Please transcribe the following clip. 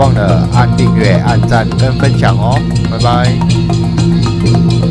忘了按订阅、按赞跟分享哦，拜拜。